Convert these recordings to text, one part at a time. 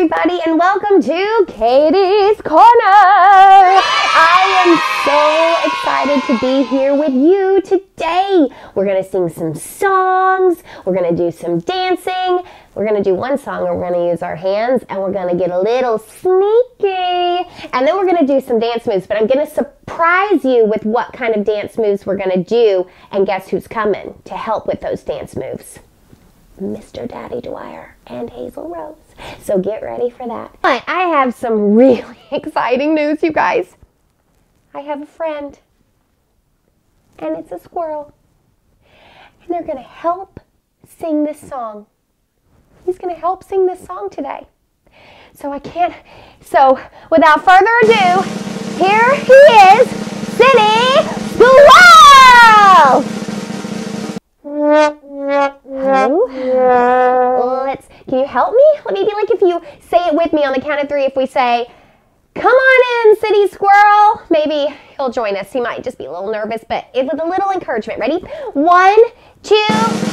everybody, and welcome to Katie's Corner. I am so excited to be here with you today. We're going to sing some songs, we're going to do some dancing, we're going to do one song where we're going to use our hands, and we're going to get a little sneaky. And then we're going to do some dance moves, but I'm going to surprise you with what kind of dance moves we're going to do, and guess who's coming to help with those dance moves? Mr. Daddy Dwyer and Hazel Rose. So get ready for that. But I have some really exciting news, you guys. I have a friend, and it's a squirrel. And they're going to help sing this song. He's going to help sing this song today. So I can't. So without further ado, here he is, City Squirrel! Hello? Let's, can you help me? Let me be like if you say it with me on the count of three. If we say, come on in, city squirrel, maybe he'll join us. He might just be a little nervous, but if with a little encouragement. Ready? One, two,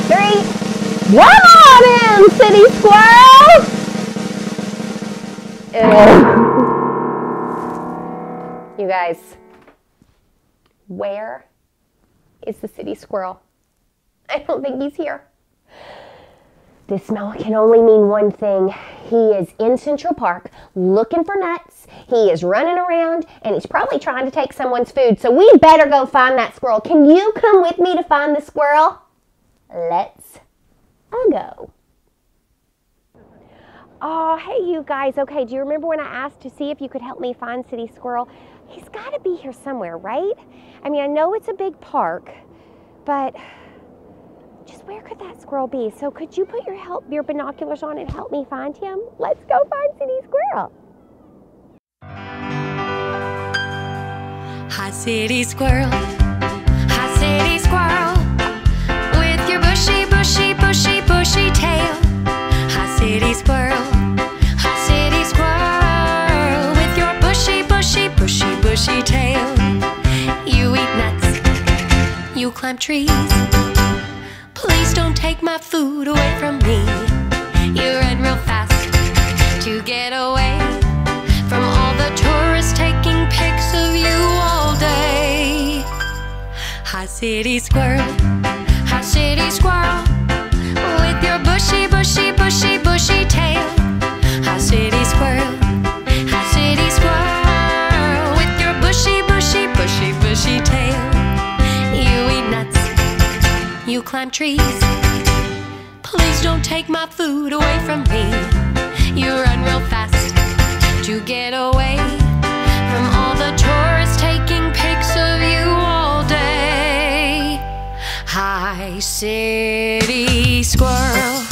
three. Come on in, city squirrel! You guys, where is the city squirrel? I don't think he's here. This smell can only mean one thing. He is in Central Park looking for nuts. He is running around and he's probably trying to take someone's food. So we better go find that squirrel. Can you come with me to find the squirrel? Let's go. Oh, hey, you guys. Okay, do you remember when I asked to see if you could help me find City Squirrel? He's got to be here somewhere, right? I mean, I know it's a big park, but just where could that squirrel be? So could you put your help your binoculars on and help me find him? Let's go find City Squirrel. Hi, City Squirrel. Hi, City Squirrel. With your bushy, bushy, bushy, bushy tail. Hi, City Squirrel. Hi, City Squirrel. With your bushy, bushy, bushy, bushy tail. You eat nuts. You climb trees. Take my food away from me. You run real fast to get away from all the tourists taking pics of you all day. Hi, city squirrel. Hi, city squirrel. With your bushy, bushy, bushy, bushy tail. Hi, city climb trees. Please don't take my food away from me. You run real fast to get away from all the tourists taking pics of you all day. Hi, city squirrel.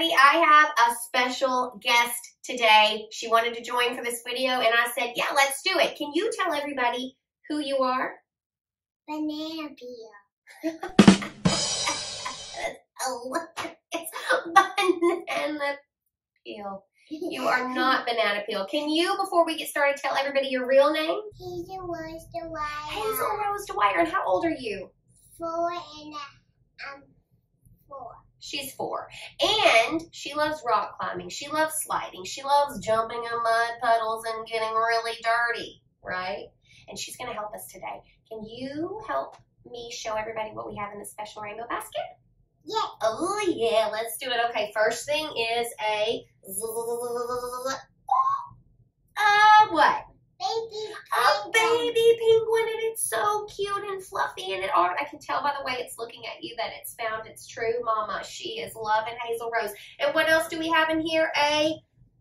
Everybody. I have a special guest today. She wanted to join for this video, and I said, Yeah, let's do it. Can you tell everybody who you are? Banana peel. oh, it's banana peel. You are not banana peel. Can you, before we get started, tell everybody your real name? Hazel the white. Hazel Rose Dwyer. And how old are you? Four and a, um, four. She's four. And she loves rock climbing. She loves sliding. She loves jumping in mud puddles and getting really dirty, right? And she's going to help us today. Can you help me show everybody what we have in the special rainbow basket? Yeah. Oh, yeah. Let's do it. Okay, first thing is a. Uh, what? Baby A baby penguin, and it's so cute and fluffy, and it. al- I can tell by the way it's looking at you that it's found its true mama. She is loving Hazel Rose. And what else do we have in here? A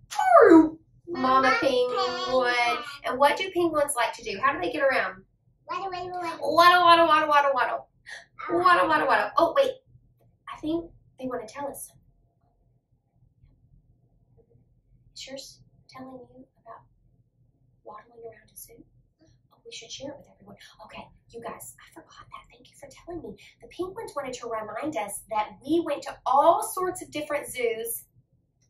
true mama penguin. And what do penguins like to do? How do they get around? Waddle, waddle, waddle. Waddle, waddle, waddle, waddle, waddle. Uh-huh. Waddle, waddle, waddle. Oh, wait. I think they want to tell us something. Is yours telling you about waddling around a zoo? Oh, we should share it with everyone. Okay, you guys, I forgot that. Thank you for telling me. The penguins wanted to remind us that we went to all sorts of different zoos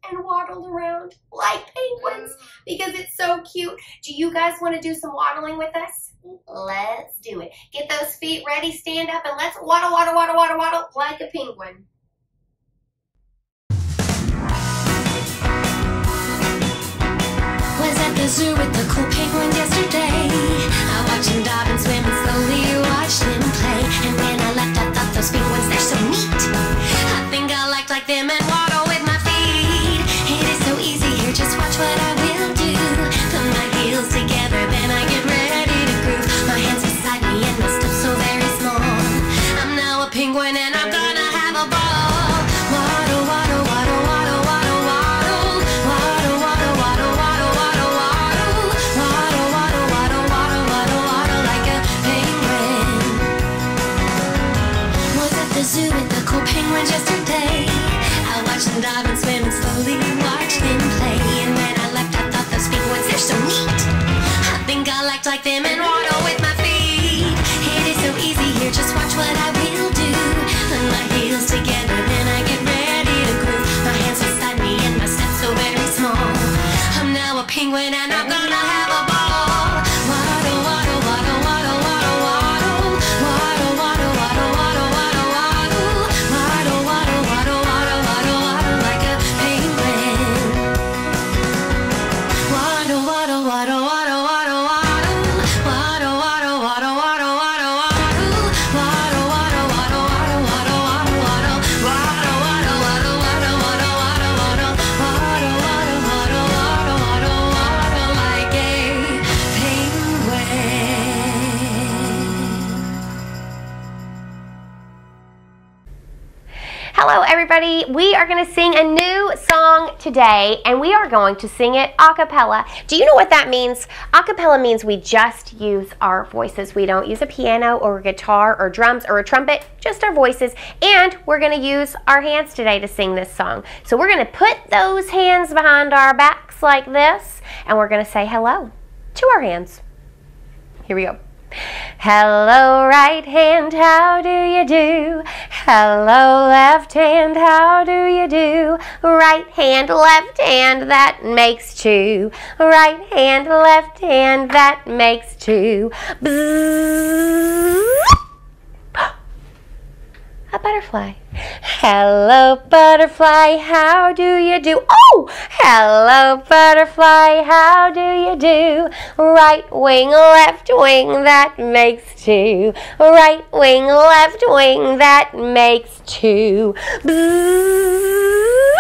and waddled around like penguins mm. because it's so cute. Do you guys want to do some waddling with us? Let's do it. Get those feet ready, stand up, and let's waddle, waddle, waddle, waddle, waddle like a penguin. Zoo with the cool penguins yesterday. I watched him dive and swim and slowly watched him play. And when I left, I thought those penguins, they're so neat. I think I like like them and zoo with the cool penguins yesterday. I watched them dive and swim everybody. We are going to sing a new song today, and we are going to sing it a cappella. Do you know what that means? A cappella means we just use our voices. We don't use a piano or a guitar or drums or a trumpet, just our voices. And we're going to use our hands today to sing this song. So we're going to put those hands behind our backs like this, and we're going to say hello to our hands. Here we go. Hello, right hand, how do you do? Hello, left hand, how do you do? Right hand, left hand, that makes two. Right hand, left hand, that makes two. Bzzz. A butterfly. Hello, butterfly, how do you do? Oh! Hello, butterfly, how do you do? Right wing, left wing, that makes two. Right wing, left wing, that makes two. Bzzz.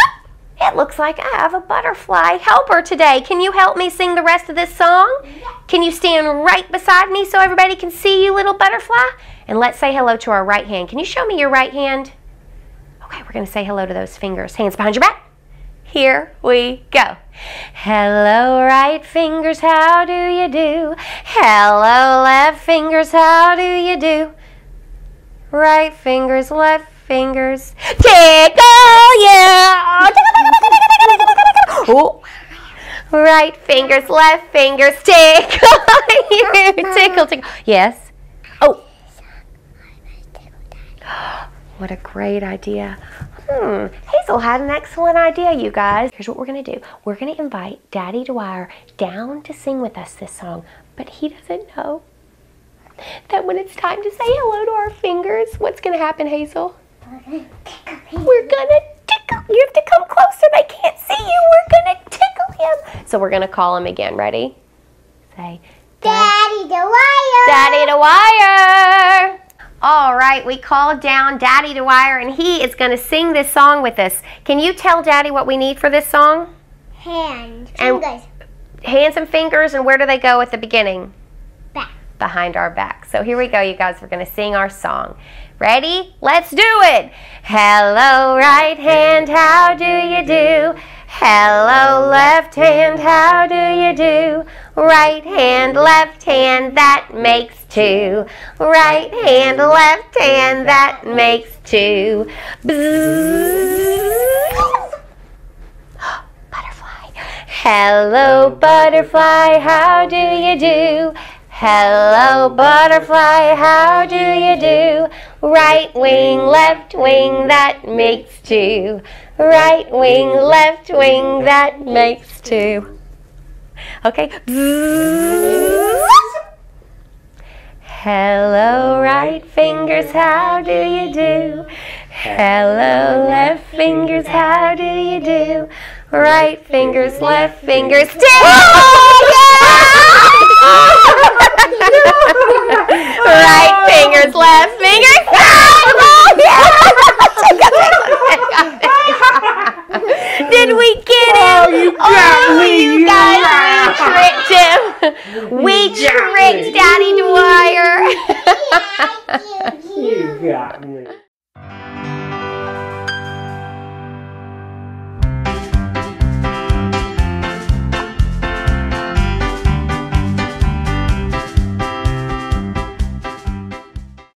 It looks like I have a butterfly helper today. Can you help me sing the rest of this song? Can you stand right beside me so everybody can see you, little butterfly? And let's say hello to our right hand. Can you show me your right hand? Okay, we're to say hello to those fingers. Hands behind your back. Here we go. Hello, right fingers, how do you do? Hello, left fingers, how do you do? Right fingers, left fingers, tickle yeah. Oh. Right fingers, left fingers, tickle you, tickle, tickle. Yes. Oh. What a great idea. Hmm, Hazel had an excellent idea, you guys. Here's what we're gonna do. We're gonna invite Daddy Dwyer down to sing with us this song, but he doesn't know that when it's time to say hello to our fingers, what's gonna happen, Hazel? We're gonna tickle. You have to come closer. They can't see you. We're gonna tickle him. So we're gonna call him again. Ready? Say, Daddy Dwyer. Daddy Dwyer. All right, we called down Daddy Dwyer, and he is going to sing this song with us. Can you tell Daddy what we need for this song? Hand. And- Fingers. hands and fingers, and where do they go at the beginning? Back. Behind our back. So here we go, you guys. We're going to sing our song. Ready? Let's do it. Hello, right hand, how do you do? Hello, left hand, how do you do? Right hand, left hand, that makes two. Right hand, left hand, that makes two. Bzzz. Butterfly. Hello, butterfly, how do you do? Hello, butterfly, how do you do? Right wing, left wing, that makes two. Right wing, left wing, that makes two. Okay. Hello, right fingers, how do you do? Hello, left fingers, how do you do? Right fingers, left fingers, two! right fingers, left fingers, Did we get him? Oh, you got oh, me. you guys, me. Daddy Dwyer.